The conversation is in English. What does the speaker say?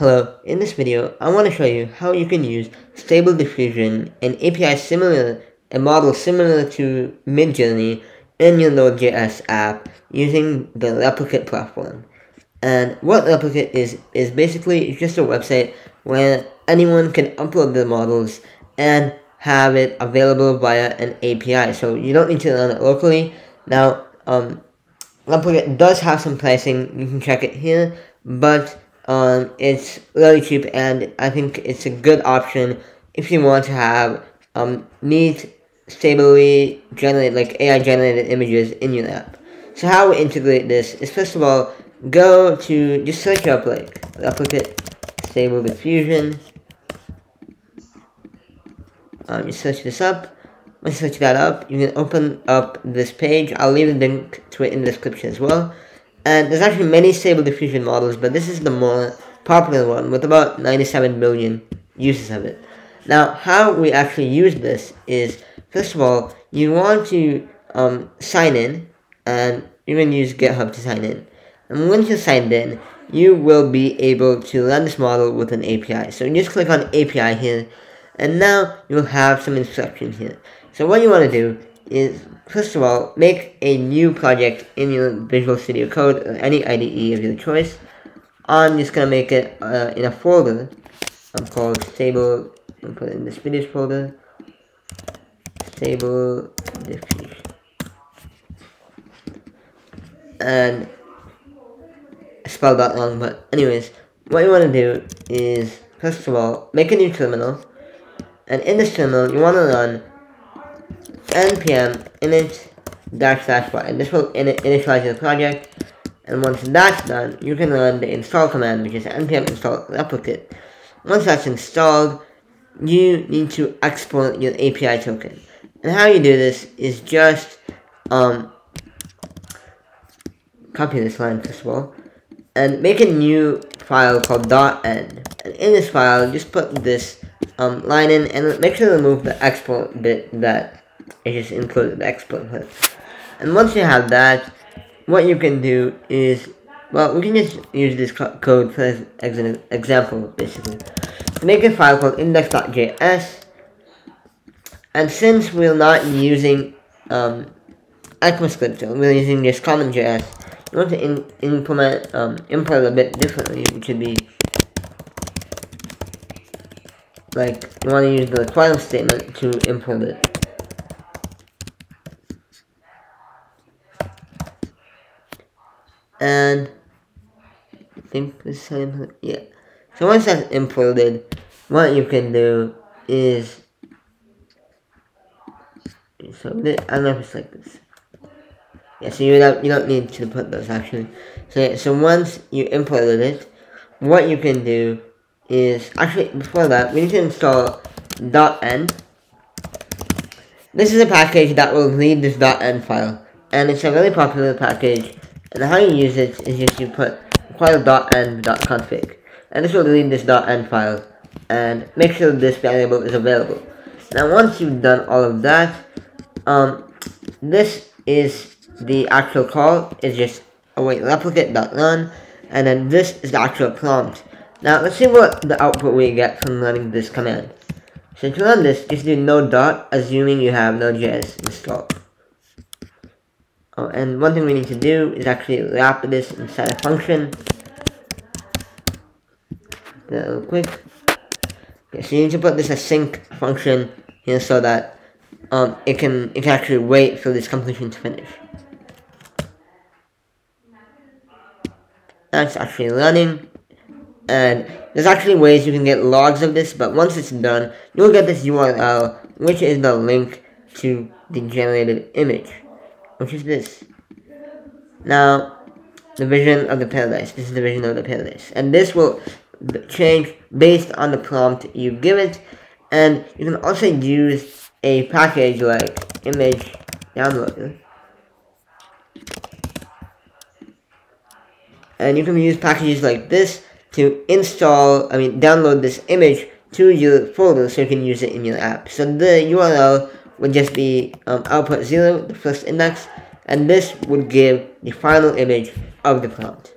Hello, in this video, I want to show you how you can use Stable Diffusion, an API similar, a model similar to Midjourney in your Node.js app using the Replicate platform. And what Replicate is, is basically just a website where anyone can upload their models and have it available via an API. So you don't need to run it locally. Now, um, Replicate does have some pricing, you can check it here, but um, it's really cheap and I think it's a good option if you want to have um, neat, stably generated, like AI generated images in your app. So how we integrate this is first of all, go to, just search up like replicate stable diffusion. Um, you search this up. Once you search that up, you can open up this page. I'll leave a link to it in the description as well. And there's actually many Stable Diffusion models, but this is the more popular one with about 97 million uses of it. Now, how we actually use this is, first of all, you want to um, sign in, and you're going to use GitHub to sign in. And once you're signed in, you will be able to run this model with an API. So you just click on API here, and now you'll have some instructions here. So what you want to do is first of all make a new project in your Visual Studio Code or any IDE of your choice. I'm just gonna make it uh, in a folder. I'm called stable. I'll put it in this videos folder. Stable diffusion. And I spelled that wrong, but anyways, what you want to do is first of all make a new terminal, and in this terminal you want to run npm init dash dash y. This will in initialize your project. And once that's done, you can run the install command, which is npm install replicate. Once that's installed, you need to export your API token. And how you do this is just um, copy this line first of all, and make a new file called .env. And in this file, just put this um, line in, and make sure to remove the export bit that it just included the hook. And once you have that, what you can do is, well, we can just use this code for as an example, basically. Make a file called index.js, and since we're not using um, ECMAScript, we're using just CommonJS, you want to in implement um, import a bit differently, which would be like you want to use the final statement to import it. And I think the same yeah. So once that's imported what you can do is so I don't know if it's like this. Yeah so you don't you don't need to put those actually. So yeah, so once you imported it what you can do is actually before that we need to install dotenv. this is a package that will read this .env file. And it's a really popular package and how you use it is just you put file.end.config. And this will delete this .env file. And make sure this variable is available. Now once you've done all of that, um, this is the actual call. It's just await replicate.run. And then this is the actual prompt. Now let's see what the output we get from running this command. So to run this, just do node dot, assuming you have Node.js installed. Oh, and one thing we need to do is actually wrap this inside a function. Real quick. Okay, so you need to put this async function here so that um, it can it can actually wait for this completion to finish. That's actually running. And there's actually ways you can get logs of this, but once it's done, you'll get this URL, which is the link to the generated image which is this. Now, the vision of the paradise. This is the vision of the paradise. And this will change based on the prompt you give it. And you can also use a package like image downloader. And you can use packages like this to install, I mean, download this image to your folder so you can use it in your app. So the URL would just be um, output 0, the first index, and this would give the final image of the prompt.